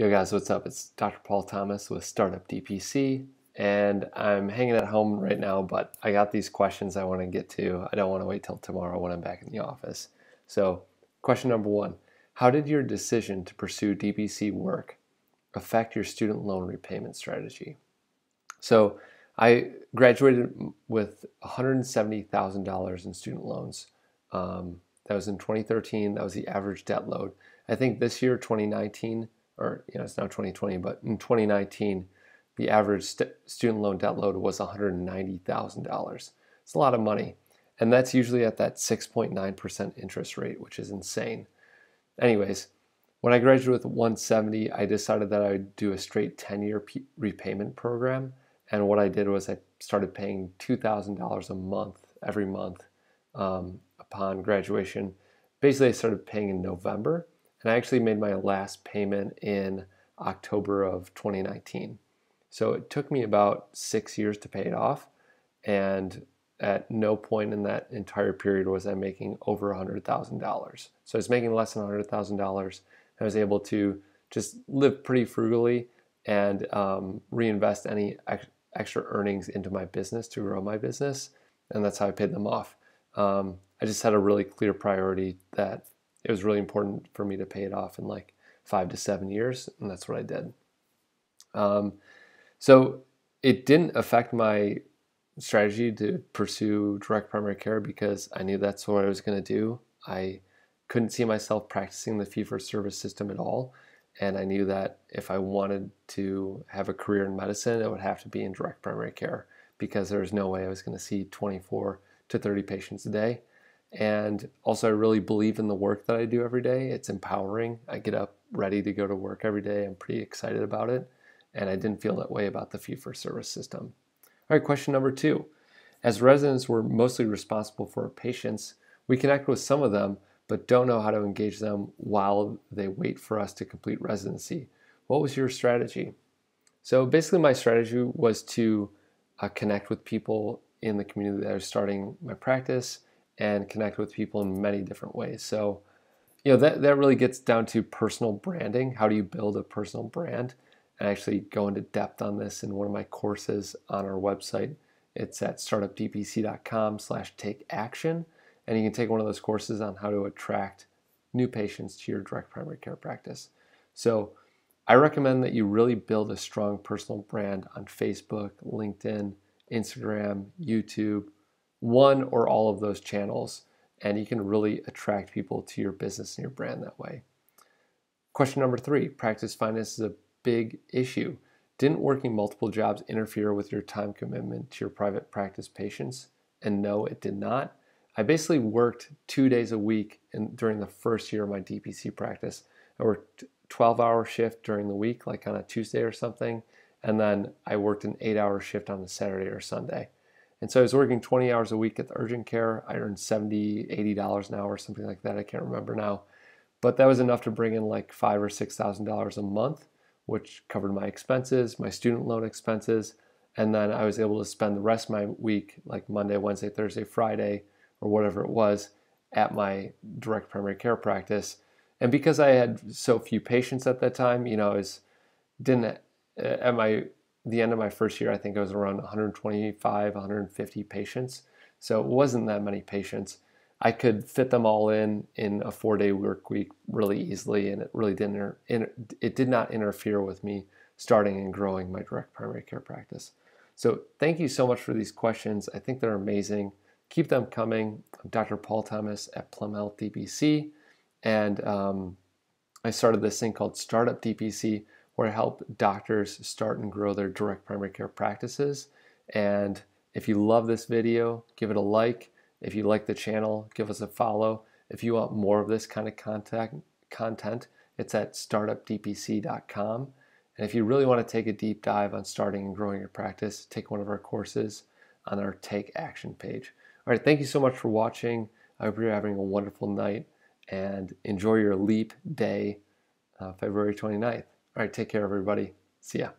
Yo guys, what's up? It's Dr. Paul Thomas with Startup DPC, and I'm hanging at home right now, but I got these questions I want to get to. I don't want to wait till tomorrow when I'm back in the office. So, question number one How did your decision to pursue DPC work affect your student loan repayment strategy? So, I graduated with $170,000 in student loans. Um, that was in 2013. That was the average debt load. I think this year, 2019, or you know, it's now 2020, but in 2019, the average st- student loan debt load was $190,000. It's a lot of money. And that's usually at that 6.9% interest rate, which is insane. Anyways, when I graduated with 170, I decided that I would do a straight 10 year repayment program. And what I did was I started paying $2,000 a month every month um, upon graduation. Basically, I started paying in November, and I actually made my last payment in October of 2019. So it took me about six years to pay it off, and at no point in that entire period was I making over $100,000. So I was making less than $100,000. I was able to just live pretty frugally and um, reinvest any ex- extra earnings into my business to grow my business, and that's how I paid them off. Um, I just had a really clear priority that it was really important for me to pay it off in like five to seven years, and that's what I did. Um, so it didn't affect my strategy to pursue direct primary care because I knew that's what I was going to do. I couldn't see myself practicing the fee for service system at all. And I knew that if I wanted to have a career in medicine, it would have to be in direct primary care because there was no way I was going to see 24 to 30 patients a day. And also, I really believe in the work that I do every day. It's empowering. I get up ready to go to work every day. I'm pretty excited about it. And I didn't feel that way about the fee for service system. All right, question number two. As residents, we're mostly responsible for our patients. We connect with some of them, but don't know how to engage them while they wait for us to complete residency. What was your strategy? So, basically, my strategy was to uh, connect with people in the community that are starting my practice and connect with people in many different ways. So, you know, that, that really gets down to personal branding. How do you build a personal brand? I actually go into depth on this in one of my courses on our website. It's at startupdpc.com slash take action. And you can take one of those courses on how to attract new patients to your direct primary care practice. So I recommend that you really build a strong personal brand on Facebook, LinkedIn, Instagram, YouTube, one or all of those channels, and you can really attract people to your business and your brand that way. Question number three practice finance is a big issue. Didn't working multiple jobs interfere with your time commitment to your private practice patients? And no, it did not. I basically worked two days a week in, during the first year of my DPC practice. I worked 12 hour shift during the week, like on a Tuesday or something, and then I worked an eight hour shift on a Saturday or Sunday. And so I was working 20 hours a week at the urgent care. I earned 70, 80 dollars an hour, something like that. I can't remember now. But that was enough to bring in like five or six thousand dollars a month, which covered my expenses, my student loan expenses, and then I was able to spend the rest of my week, like Monday, Wednesday, Thursday, Friday, or whatever it was, at my direct primary care practice. And because I had so few patients at that time, you know, I was didn't uh, at my the end of my first year, I think it was around 125, 150 patients. So it wasn't that many patients. I could fit them all in in a four-day work week really easily, and it really didn't it did not interfere with me starting and growing my direct primary care practice. So thank you so much for these questions. I think they're amazing. Keep them coming. I'm Dr. Paul Thomas at Plum Health DPC, and um, I started this thing called Startup DPC I help doctors start and grow their direct primary care practices. And if you love this video, give it a like. If you like the channel, give us a follow. If you want more of this kind of contact, content, it's at startupdpc.com. And if you really want to take a deep dive on starting and growing your practice, take one of our courses on our Take Action page. All right, thank you so much for watching. I hope you're having a wonderful night and enjoy your leap day, uh, February 29th. All right, take care, everybody. See ya.